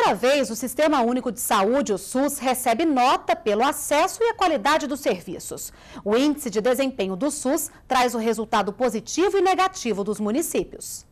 primeira vez, o Sistema Único de Saúde, o SUS, recebe nota pelo acesso e a qualidade dos serviços. O índice de desempenho do SUS traz o resultado positivo e negativo dos municípios.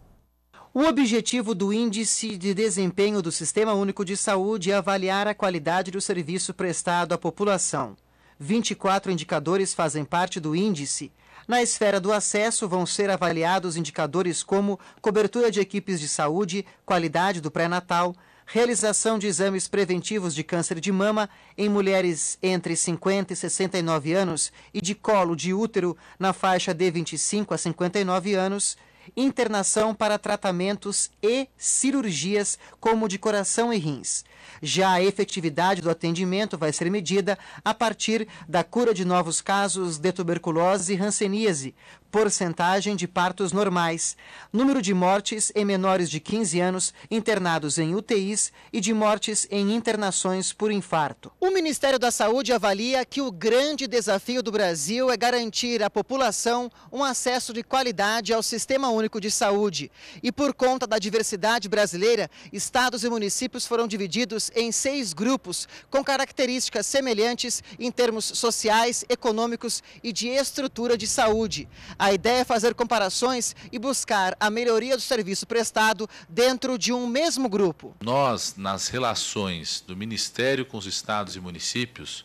O objetivo do Índice de Desempenho do Sistema Único de Saúde é avaliar a qualidade do serviço prestado à população. 24 indicadores fazem parte do índice. Na esfera do acesso, vão ser avaliados indicadores como cobertura de equipes de saúde, qualidade do pré-natal, realização de exames preventivos de câncer de mama em mulheres entre 50 e 69 anos e de colo de útero na faixa de 25 a 59 anos internação para tratamentos e cirurgias como de coração e rins. Já a efetividade do atendimento vai ser medida a partir da cura de novos casos de tuberculose e hanseníase, porcentagem de partos normais, número de mortes em menores de 15 anos internados em UTIs e de mortes em internações por infarto. O Ministério da Saúde avalia que o grande desafio do Brasil é garantir à população um acesso de qualidade ao Sistema Único de Saúde. E por conta da diversidade brasileira, estados e municípios foram divididos em seis grupos com características semelhantes em termos sociais, econômicos e de estrutura de saúde. A ideia é fazer comparações e buscar a melhoria do serviço prestado dentro de um mesmo grupo. Nós, nas relações do Ministério com os estados e municípios,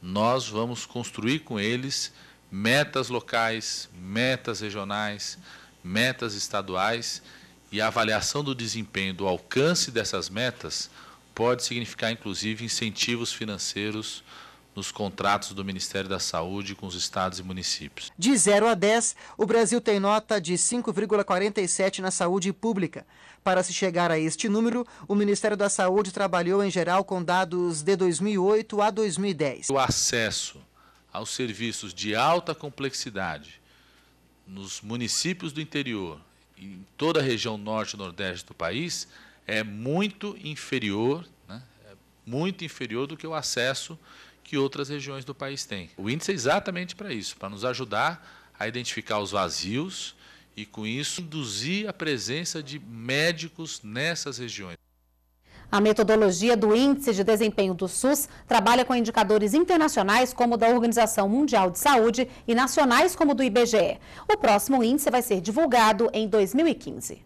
nós vamos construir com eles metas locais, metas regionais, metas estaduais e a avaliação do desempenho do alcance dessas metas pode significar inclusive incentivos financeiros nos contratos do Ministério da Saúde com os estados e municípios. De 0 a 10, o Brasil tem nota de 5,47 na saúde pública. Para se chegar a este número, o Ministério da Saúde trabalhou em geral com dados de 2008 a 2010. O acesso aos serviços de alta complexidade nos municípios do interior em toda a região norte e nordeste do país é muito inferior, né? é muito inferior do que o acesso que outras regiões do país têm. O índice é exatamente para isso, para nos ajudar a identificar os vazios e, com isso, induzir a presença de médicos nessas regiões. A metodologia do Índice de Desempenho do SUS trabalha com indicadores internacionais como o da Organização Mundial de Saúde e nacionais como o do IBGE. O próximo índice vai ser divulgado em 2015.